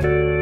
Música